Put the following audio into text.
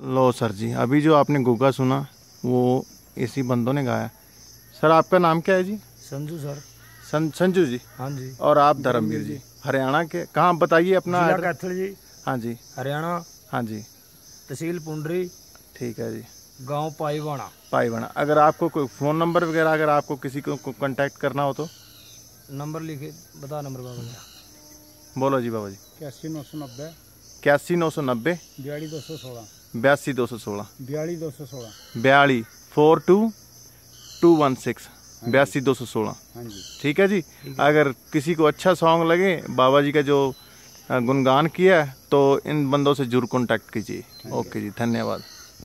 लो sir जी अभी जो आपने गुग्गा सुना वो इसी बंदों ने गाया। सर आपका नाम क्या है जी? संजू सर। सं, संजू जी? हाँ जी। और आप धर्मवीर जी? हरियाणा के कहाँ बताइए अपना कैथल जी। हाँ जी। हरियाणा। हाँ जी। तहसील पुंडरी। ठीक है जी। गाँव पाईवाड़ा पाईवाना। अगर आपको कोई फ़ोन नंबर वगैरह अगर आपको किसी को कांटेक्ट करना हो तो? नंबर लिखे बता नंबर बाबा जी। बोलो जी बाबा जी। इक्यासी नौ सौ नब्बे। इक्यासी नौ सौ नब्बे। बयाली दो सौ सोलह। बयासी दो सौ सोलह। बयाली दो सौ सोलह। बयाली four two two one six. बयासी दो सौ सोलह। हाँ ठीक है जी? अगर किसी को अच्छा सॉन्ग लगे बाबा जी का जो गुणगान किया है तो इन बंदों से ज़रूर कॉन्टैक्ट कीजिए। ओके जी धन्यवाद।